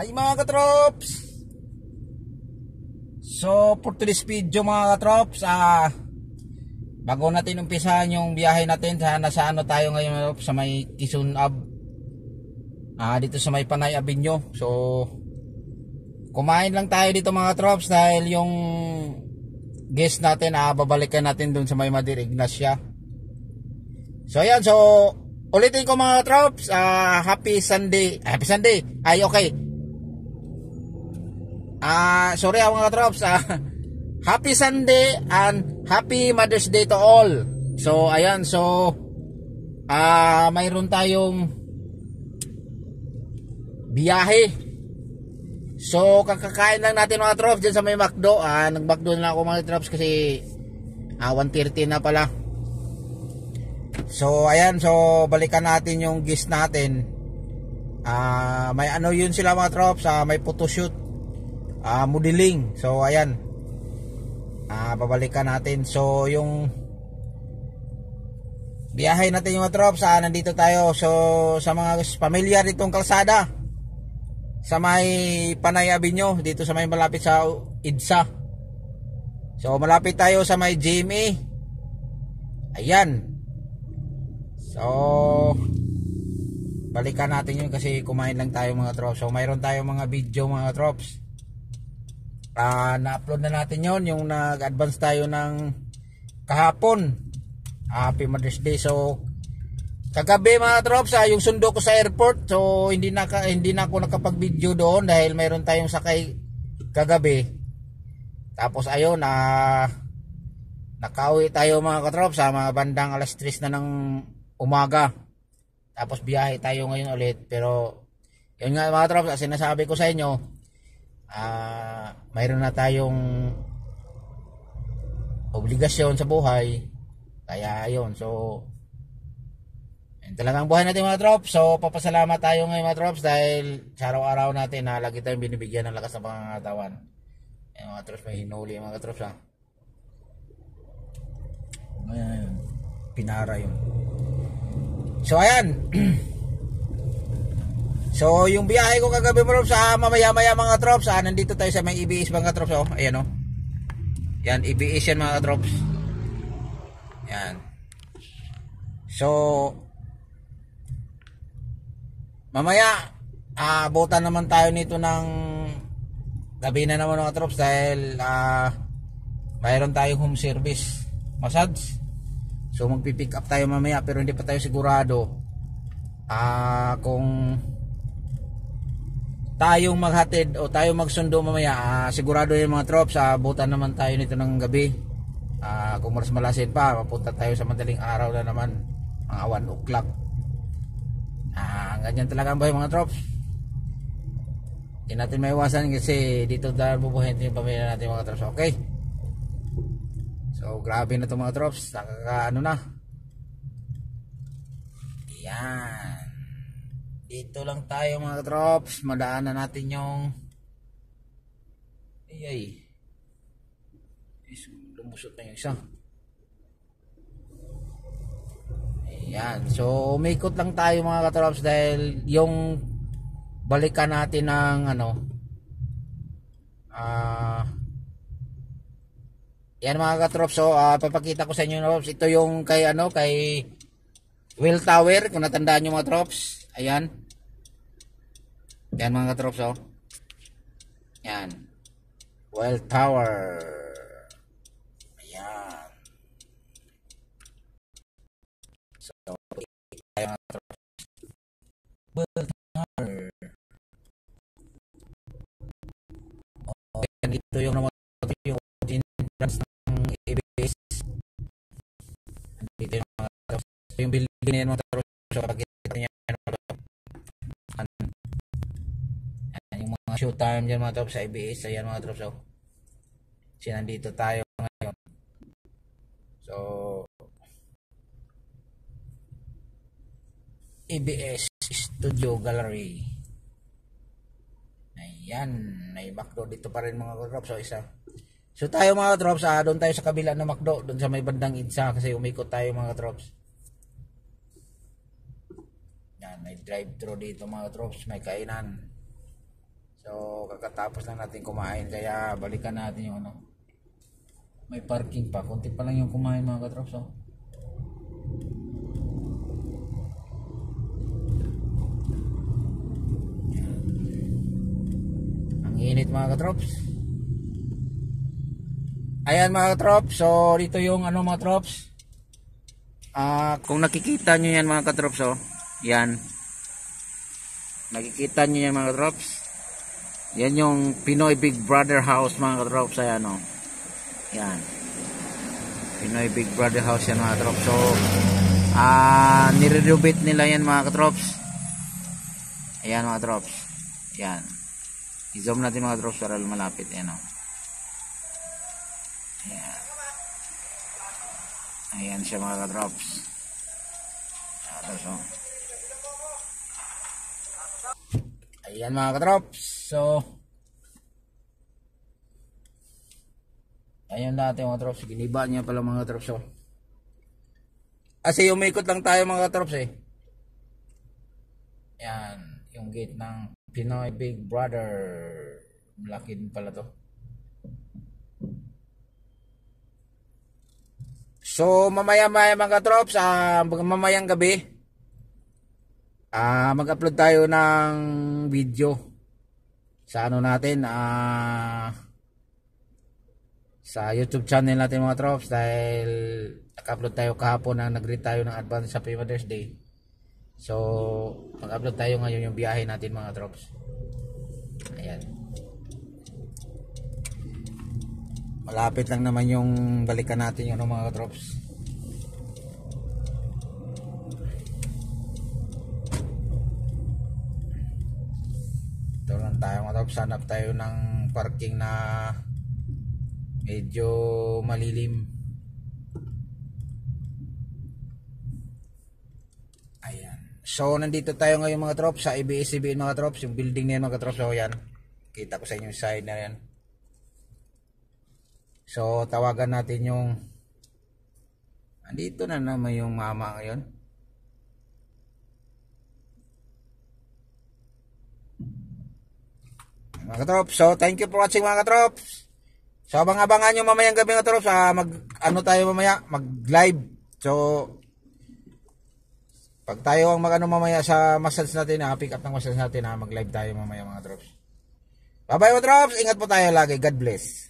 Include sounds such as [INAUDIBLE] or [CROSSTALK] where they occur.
Hi mga katrops! So, for today's video mga katrops, ah, bago natin umpisahan yung biyahe natin, sana sa ano tayo ngayon sa may Quezon Ab, ah, dito sa may Panay Avenue. So, kumain lang tayo dito mga katrops dahil yung guest natin, ah, babalikan natin dun sa may Madir Ignacia. So, ayan, so, ulitin ko mga katrops, ah, happy Sunday, happy Sunday, ay okay, Ah, uh, sorry ah, mga katrops. Ah, happy Sunday and happy Mother's Day to all. So, ayan. So, ah, uh, mayroon tayong biyahe. So, kakakain lang natin mga trops dyan sa may McDo. Ah, nag-McDo na ako mga trops kasi ah, 1.30 na pala. So, ayan. So, balikan natin yung guest natin. Ah, may ano yun sila mga trops. Ah, may photoshoot uh, modeling. So ayan. Uh, babalikan natin. So yung biyahe natin yung trops, ah, nandito tayo. So sa mga pamilyar ditong kalsada sa may Panay Avenue dito sa may malapit sa IDSA. So malapit tayo sa may GMA. Ayan. So balikan natin yun kasi kumain lang tayo mga trops. So mayroon tayong mga video mga trops uh, na-upload na natin yon yung nag-advance tayo ng kahapon. Happy Mother's Day. So kagabi mga troops uh, yung sundo ko sa airport. So hindi na hindi na ako nakapag-video doon dahil mayroon tayong sakay kagabi. Tapos ayun na uh, nakauwi tayo mga katrops sa mga bandang alas 3 na ng umaga. Tapos biyahe tayo ngayon ulit. Pero yun nga mga trops sinasabi ko sa inyo uh, mayroon na tayong obligasyon sa buhay. Kaya ayun so yun talagang buhay natin mga trops so papasalamat tayo ngayon mga trops dahil sa araw-araw natin na lagi tayong binibigyan ng lakas ng pangangatawan. Yung mga trops may hinuli mga trops ha ayan pinara yun. So ayan [CLEARS THROAT] So, yung biyahe ko kagabi mo sa mamaya-maya mga trops, ah, nandito tayo sa may EBS mga trops, oh. Ayan, oh. Yan, EBS yan mga trops. Yan. So, mamaya, ah, abutan naman tayo nito ng gabi na naman mga trops dahil ah, mayroon tayong home service massage. So, magpipick up tayo mamaya pero hindi pa tayo sigurado ah, kung tayong maghatid o tayong magsundo mamaya uh, sigurado yung mga troops uh, butan naman tayo nito ng gabi. Uh, kung maras malasin pa mapunta tayo sa madaling araw na naman mga 1 o'clock. Uh, ganyan talaga ang buhay mga troops. Hindi natin maiwasan kasi dito dahil bubuhayin yung pamilya natin mga troops okay? So grabe na to mga troops. Nakaka ano na. Yan dito lang tayo mga drops. Madaanan natin yung ay ay. Is, lumusot na yung isa. Ayan. So, umikot lang tayo mga katrops dahil yung balikan natin ng ano ah uh, yan mga katrops. So, uh, papakita ko sa inyo trops. Ito yung kay ano, kay Will Tower. Kung natandaan nyo mga trops. Ayan. Yan mga katrops oh. Yan. Well tower. Ayan. So, ayan. Well tower. Oh, yan ito yung naman yung entrance ng ABS. Dito yung mga katrops. Yung building na yan mga katrops. So, pagkita niya showtime dyan mga trops sa IBS. Ayan mga trops. Oh. Kasi nandito tayo ngayon. So, ABS Studio Gallery. Ayan. May McDo dito pa rin mga trops. So, isa. So, tayo mga trops. Ah, doon tayo sa kabila ng McDo. Doon sa may bandang IDSA. Kasi umikot tayo mga trops. Yan. May drive-thru dito mga trops. May kainan. So, kakatapos lang natin kumain. Kaya, balikan natin yung ano. May parking pa. Kunti pa lang yung kumain mga katrops. Oh. Ang init mga katrops. Ayan mga katrops. So, dito yung ano mga trops. Ah, kung nakikita nyo yan mga katrops oh. Yan. Nakikita nyo yan mga katrops. Yan yung Pinoy Big Brother House mga katrops. Ayan oh. Yan. Pinoy Big Brother House yan mga katrops. So, ah, nirenovate nila yan mga katrops. Ayan mga katrops. Yan. I-zoom natin mga katrops para malapit. Ayan oh. Ayan. Ayan siya mga ka-drops. Tapos, oh. Ayan mga ka-drops. So, ayan natin mga drops. Giniba niya pala mga drops. Oh. Kasi umikot lang tayo mga drops eh. Yan. Yung gate ng Pinoy Big Brother. Malaki din pala to. So mamaya maya mga trops, uh, mamayang gabi, uh, mag-upload tayo ng video sa ano natin, uh, sa YouTube channel natin mga trops dahil nag-upload tayo kahapon na nag-read tayo ng advance sa Mother's Day. So mag-upload tayo ngayon yung biyahe natin mga trops. Ayan. malapit lang naman yung balikan natin yung mga drops tayo drops hanap tayo ng parking na medyo malilim. Ayan. So nandito tayo ngayon mga drops sa ABS-CBN mga drops yung building na yan mga drops so yan kita ko sa inyo side na yan. So, tawagan natin yung andito na naman yung mama ngayon. Mga katrops, so thank you for watching mga katrops. So, abang-abangan nyo mamayang gabi mga katrops, ah, mag, ano tayo mamaya, mag-live. So, pag tayo ang mag-ano mamaya sa massage natin, ah, pick up ng massage natin, ah, mag-live tayo mamaya mga katrops. Bye-bye mga katrops, ingat po tayo lagi. God bless.